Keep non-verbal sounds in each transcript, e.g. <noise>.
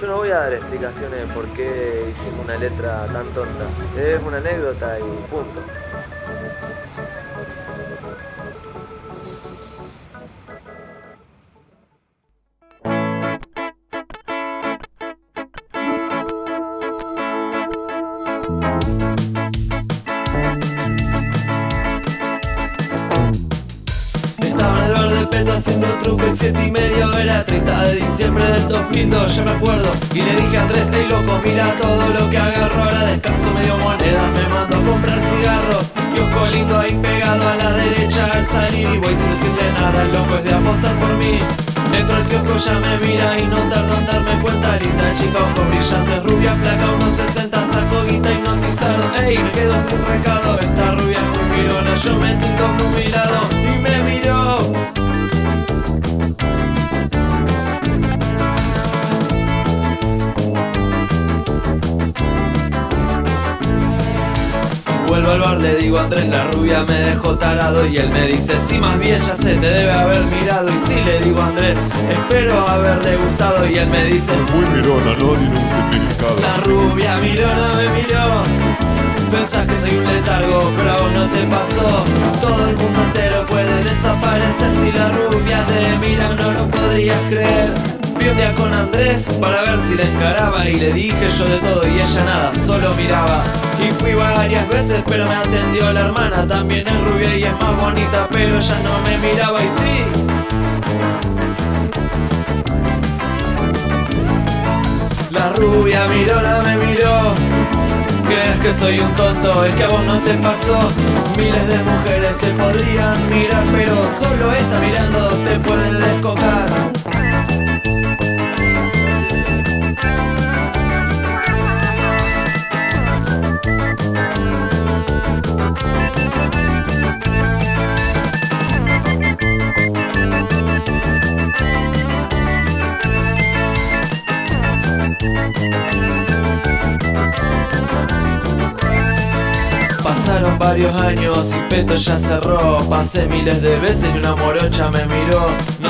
Yo no voy a dar explicaciones de por qué hicimos una letra tan tonta. Es una anécdota y punto. Truco y siete y medio Era 30 de diciembre del 2002, ya me acuerdo. Y le dije a Andrés, hey loco, mira todo lo que agarro Ahora descanso medio moneda, me mando a comprar cigarros Kiosco lindo ahí pegado a la derecha al salir Y voy sin decirle nada, el loco es de apostar por mí. Dentro del kiosco ya me mira y no tardo en darme cuenta Linda chica, ojos brillantes, rubia, flaca, unos 60 Saco guita hipnotizado, ey, me quedo sin recado digo Andrés, la rubia me dejó tarado Y él me dice, sí, más bien ya se te debe haber mirado Y sí, le digo Andrés, espero haberle gustado Y él me dice, Muy mirona, no tiene un significado. la rubia mirona me miró. Pensás que soy un letargo, pero a vos no te pasó. Todo el mundo entero puede desaparecer Si la rubia te mira no lo podrías creer Día con Andrés para ver si la encaraba Y le dije yo de todo y ella nada, solo miraba. Y fui varias veces pero me atendió la hermana También es rubia y es más bonita pero ella no me miraba y sí. La rubia mirona me miró. ¿Crees que soy un tonto? Es que a vos no te pasó. Miles de mujeres te podrían mirar Pero solo esta mirando te puede descocar Pasaron varios años y Peto ya cerró. Pasé miles de veces y una morocha me miró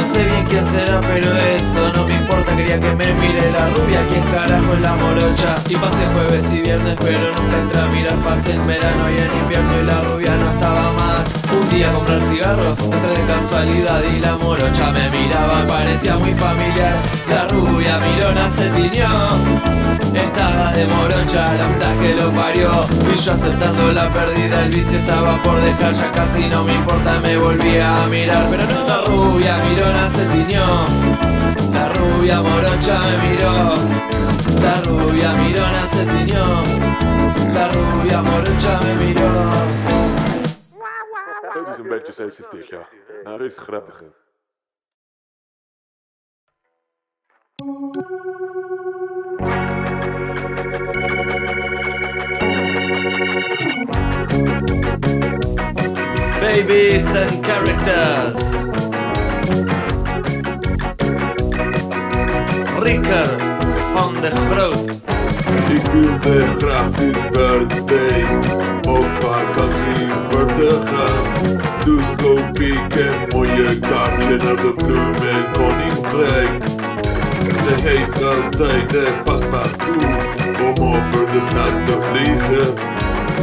No sé bien quién será pero eso no me importa. Quería que me mire la rubia, quién carajo es la morocha. Y pasé jueves y viernes pero nunca entré a mirar. Pasé el verano y el invierno y la rubia no estaba más. Un día a comprar cigarros, entré de casualidad y la morocha me miraba. Parecía muy familiar, la rubia mirona se tiñó estaba de morocha, la puta que lo parió. Y yo aceptando la pérdida, el vicio estaba por dejar. Ya casi no me importa, me volvía a mirar. Pero no, la rubia mirona se tiñó La rubia morocha me miró La rubia mirona se tiñó La rubia morocha me miró Het is een beetje zeezichtig, ja. Maar is grappig. hè. Babies and characters Ricker van de Groot Ik wilde graag dit birthday op vakantie voor te gaan. Dus koop ik een mooie kaartje naar de bloemen koninkrijk. Ze heeft altijd een paspartout om over de stad te vliegen.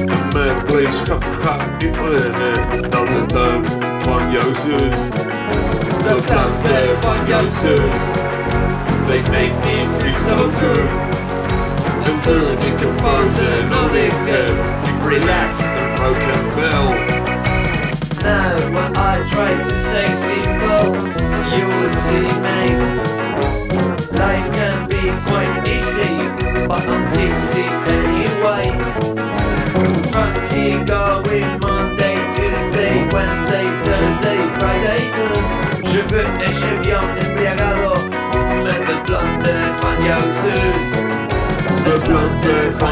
En mijn blijdschap ga ik brengen naar de tuin van jouw zus. De planten van jouw zus. They make me feel so good. En toen ik een pauze nodig heb, ik relax en rook een. Now what I try to say simple You will see mate Life can be quite easy But I'm tipsy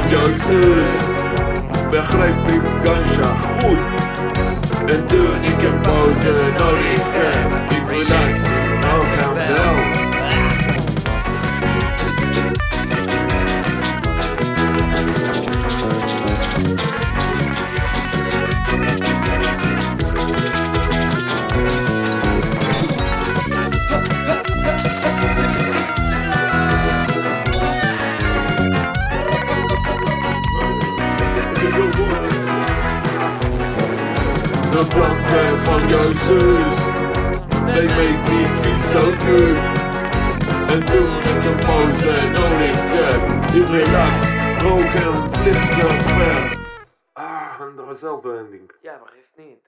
jouw. Begrijp ik ganja goed. En toen ik een pauze nodig heb, ik relax from your shoes. They make me feel so good. And doing the composing, only that You relax, rook en flip your fan. Ah, en dezelfde ending. Yeah, but geeft not.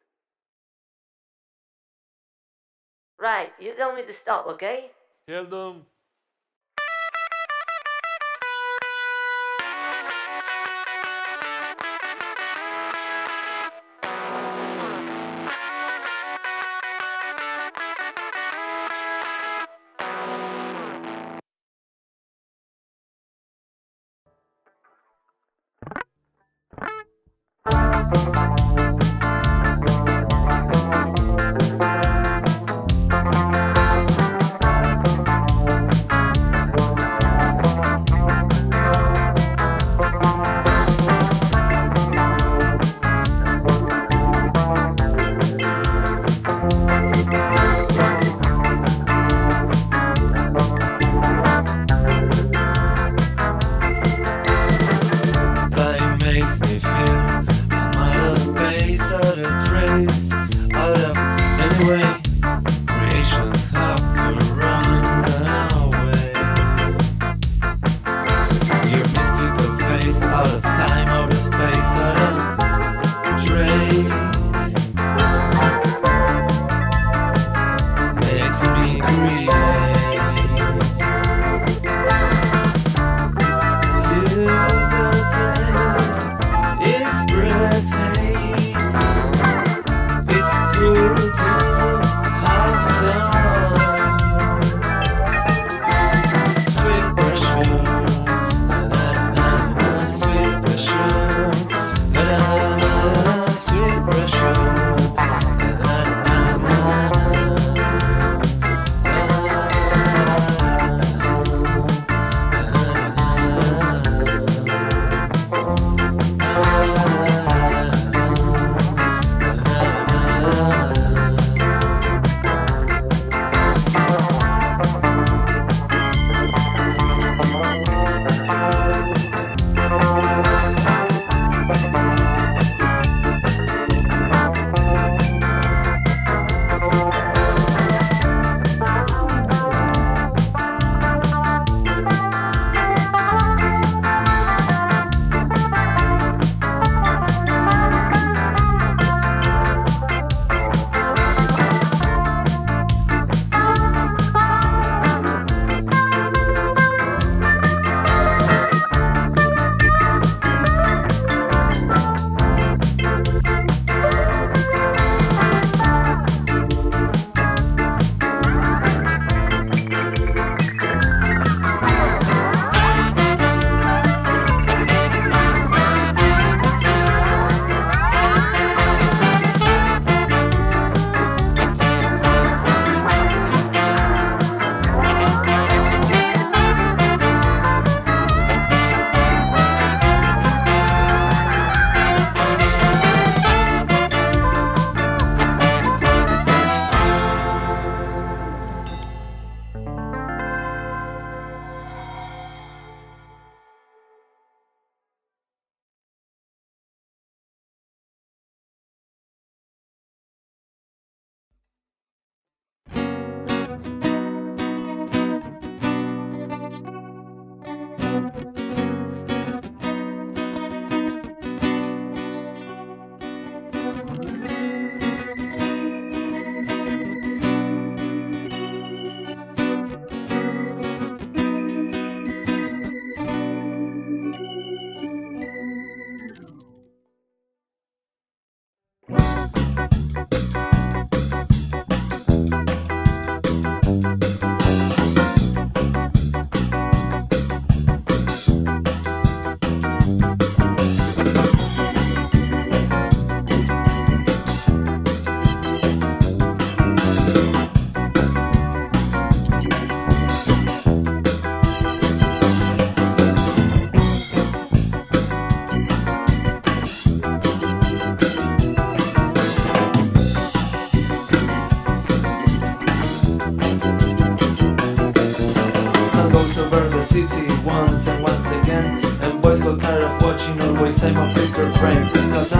Right, you tell me to stop, okay? Tell them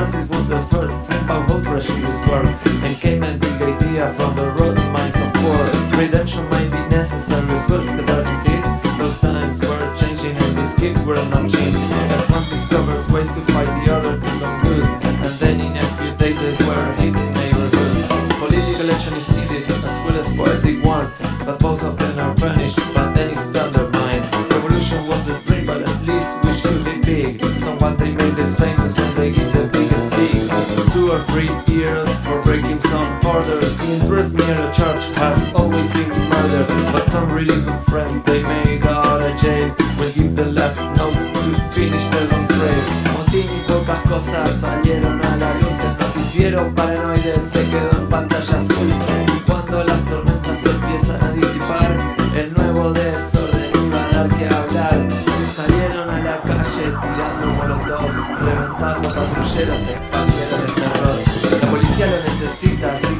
Catharsis was the first film by whole this world, and came a big idea from the road minds of war. Redemption might be necessary as well as catharsis is. Those times were changing and these kids were not changed. As one discovers ways to fight salieron a la luz. El noticiero paranoide se quedó en pantalla azul. Y cuando las tormentas se empiezan a disipar, el nuevo desorden iba a dar que hablar. Salieron a la calle tirando molotovs, reventando patrulleros, expandieron el terror. La policía lo necesita, así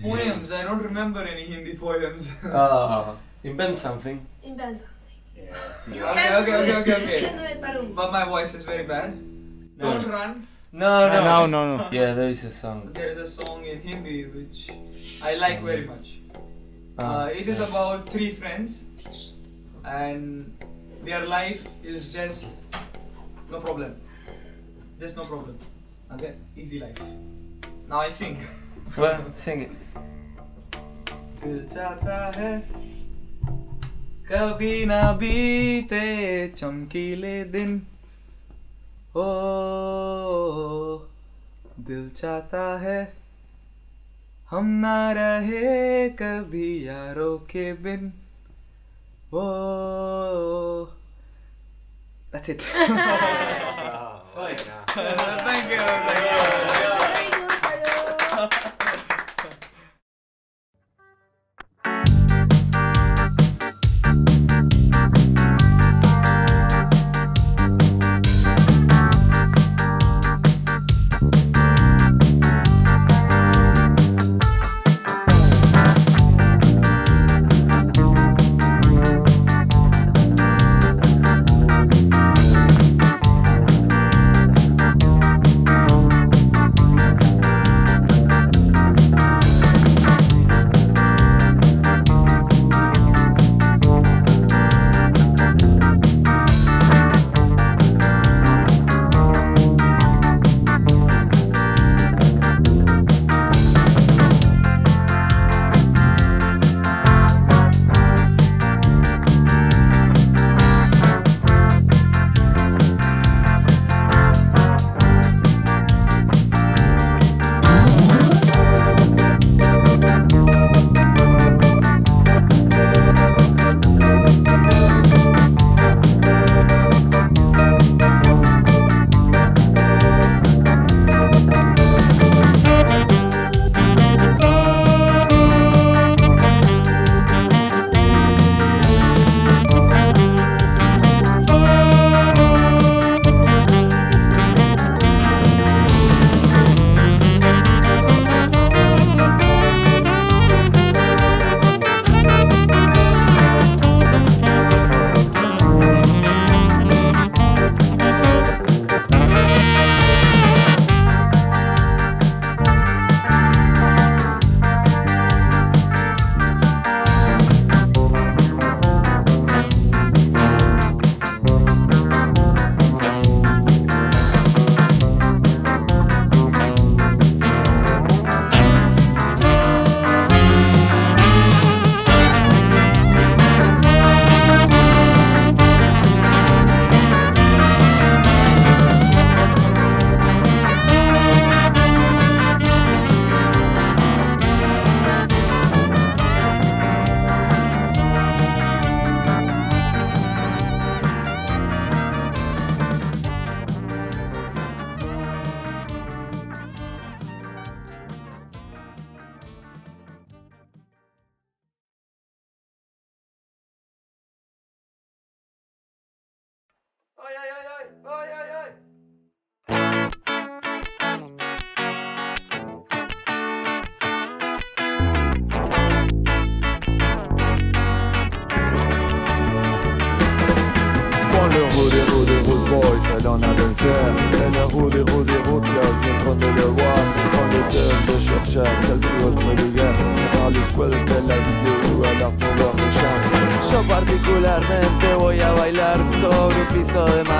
Poems. I don't remember any Hindi poems. <laughs> Ah, invent something. Invent something. You Okay, okay, okay, okay, You okay. can do it, but my voice is very bad. Don't run. No, no, No, no, no. <laughs> Yeah, there is a song. There is a song in Hindi which I like very much. Ah, Uh, it is about three friends, and their life is just no problem. Just no problem. Okay, easy life. Now I sing. <laughs> well, sing it. दिल चाहता है कभी ना बीते चमकीले दिन ओ दिल चाहता है हम ना रहे कभी यारों के बिन ओ That's it. <laughs> <laughs> thank you. Thank you.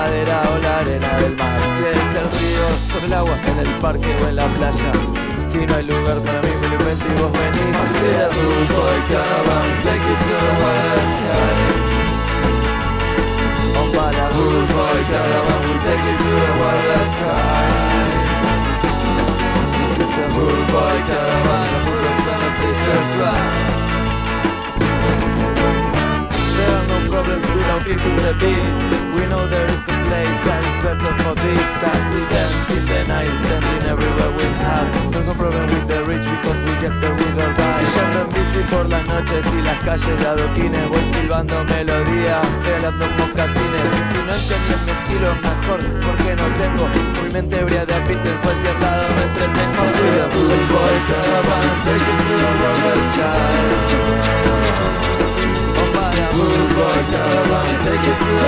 Madera o la arena del mar. Si es el río, sobre el agua, en el parque o en la playa. Si no hay lugar para mí, me lo invento y vos venís. Así de rude boy caravan, take it to the wild sky On va la rude boy caravan, we take it to the wild sky This is a rude boy caravan, problems, fit in the beat We know there is a place that is better for this That we dance in the night, standing everywhere we have. There's no problem with the rich because we get there with our die Yendo en bici por las noches y las calles de adoquines Voy silbando melodía, regalando mocasines Y si no entienden mi estilo mejor porque no tengo. Mi mente ebria de apito en cualquier lado me entretengo. Soy the boy the world sky Rude boy Caroline you through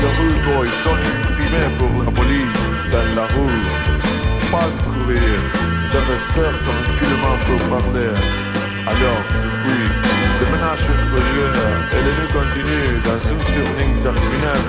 de boy, pour la police, dans la rue, pas de courir, se rester tranquillement pour parler. Alors, oui, déménage une première, et les nuits continuent dans une tournée terminale.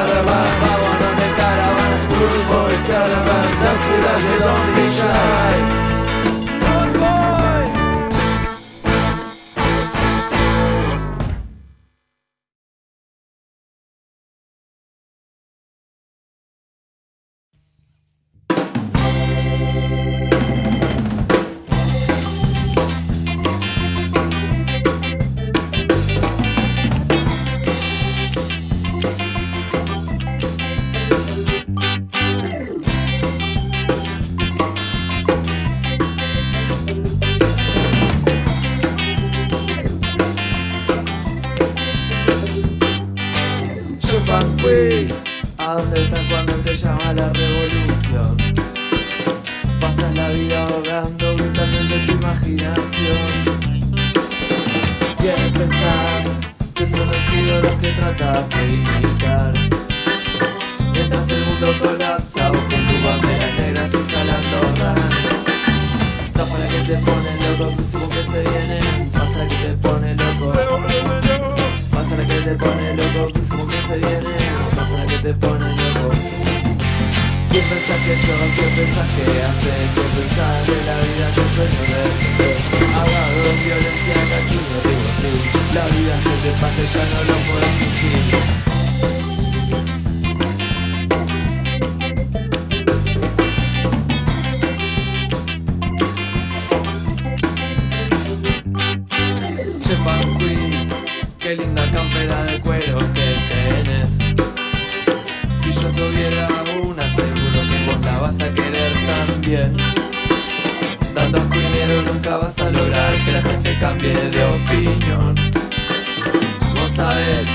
Chupanqui, ¿a dónde estás cuando te llama la revolución? Pasas la vida ahogando, de tu imaginación. ¿Quién pensás que son los ídolos que tratas de imitar? Mientras el mundo colapsa, vos con tu bandera negra instalando ran. Zafara que te pone loco, pusimos que se viene, pasa que te pone loco. La que te pone loco, pusimos que se viene, zafara que te pone loco. ¿Quién pensás que sos? ¿Quién pensás que haces? ¿Quién pensás de la vida que sueño de en violencia, cachudo, digo, La vida se te pasa ya no lo puedes fingir. Nunca vas a lograr que la gente cambie de opinión. Vos sabés,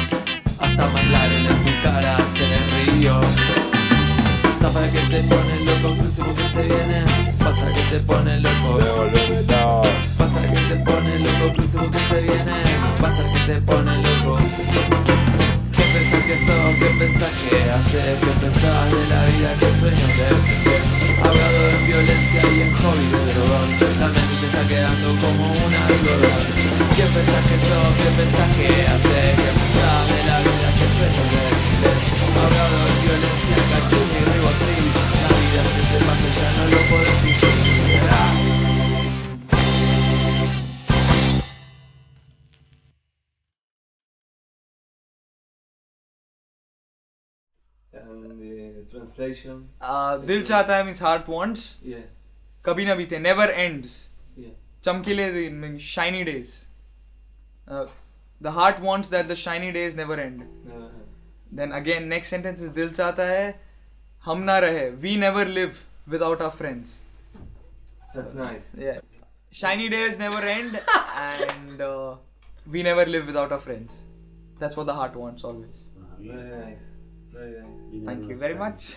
hasta lágrimas en tu cara en el río. Zafara que te pone loco, próximo que se viene. Pasa que te pone loco. Pasa que te pone loco, próximo que se viene. Pasa que te pone loco. ¿Qué pensás que sos? ¿Qué pensás que haces? ¿Qué pensás de la vida que sueño de? Hablado la mente está quedando como un algodón ¿Qué pensás que sos? ¿Qué pensás que haces? ¿Qué pensás de la vida que suele ver? Ahogado en violencia, cachún y ribotril La vida se te pasa ya no lo podés fingir and the translation. Uh, Dilchata means heart wants. Yeah. कभी ना बीते never ends चमकीले दिन shiny days the heart wants that the shiny days never end then again next sentence is दिल चाहता है हम ना रहे we never live without our friends That's nice. Yeah. Shiny days never end, and uh, we never live without our friends. That's what the heart wants always. Very nice. Very nice. Thank you very much.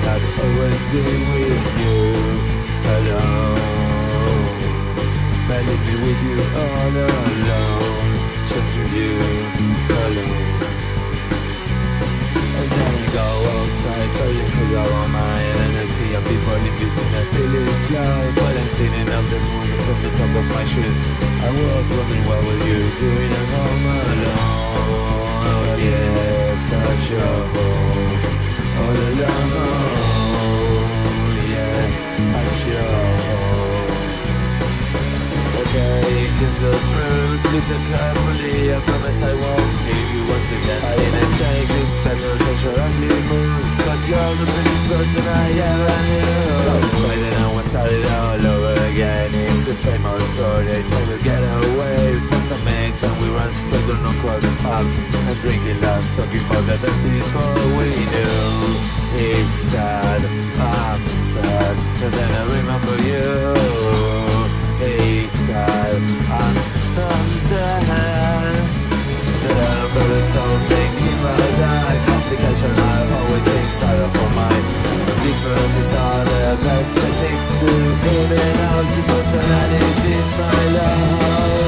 realize I had always been with you. Alone But living with you all alone. Just with you alone. And then I go outside, tell you to go on my And I see a people in between, I feel it close While I'm thinking of the moon from the top of my shoes. I was wondering what were you doing at home alone? Oh yeah, such a home All alone Home Okay, here's the truth Listen carefully, I promise I won't leave you once again I didn't change changing patterns of your ugly mood Cause you're the prettiest person I ever knew So why then I want to start it all over again It's the same old story, never get away the mix and we run straight on a quarter pub And drink the last talking about the other people we knew. It's sad, I'm sad, and then I remember you. It's sad, I'm, I'm sad. That I remember something in my life Complication I've always been sorry for my Differences are the best that takes to in and out to personalities my love.